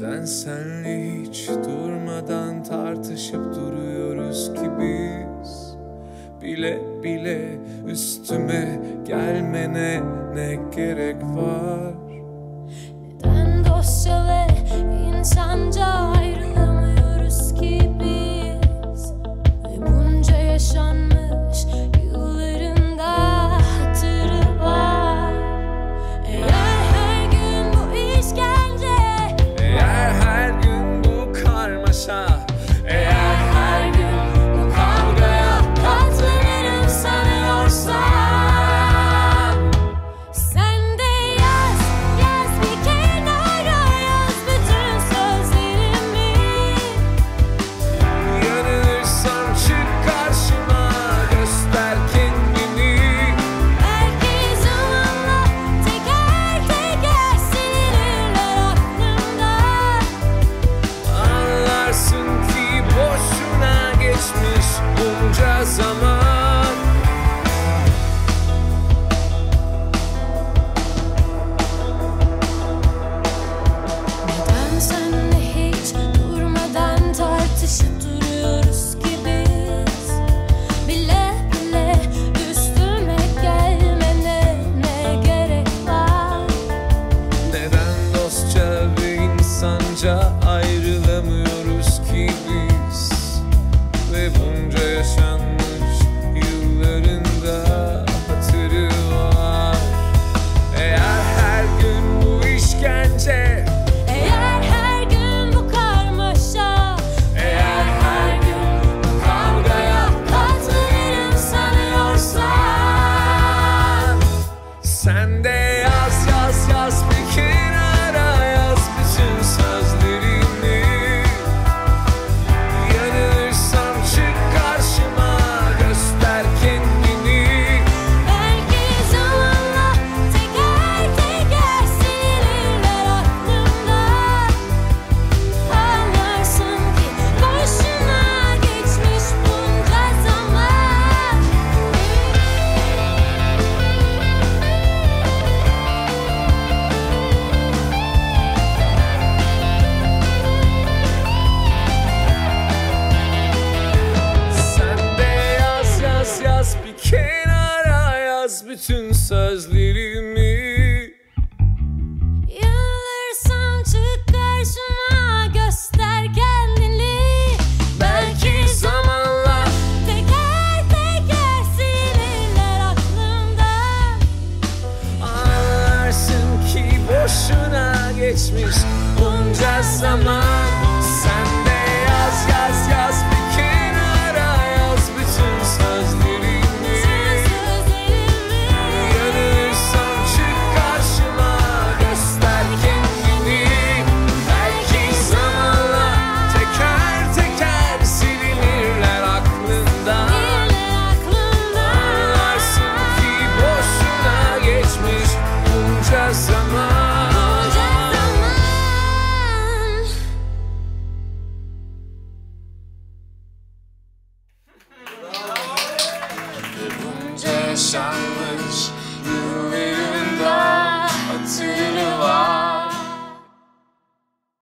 Neden senle hiç durmadan tartışıp duruyoruz ki biz? Bile bile üstüme gelmene ne gerek var insanca ayrılamıyoruz ki biz. Ve bunca yaşanmış yıllarında hatırı var. Eğer her gün bu işkence Eğer her gün bu karmaşa Eğer her gün bu kavgaya katlanırım sanıyorsan. Sen de yaz yaz yaz bir kenara sözlerimi. Yanılırsam çık karşıma göster kendini. Belki zamanla Teker teker silinirler aklımdan Anlarsın ki boşuna geçmiş bunca zaman Silence.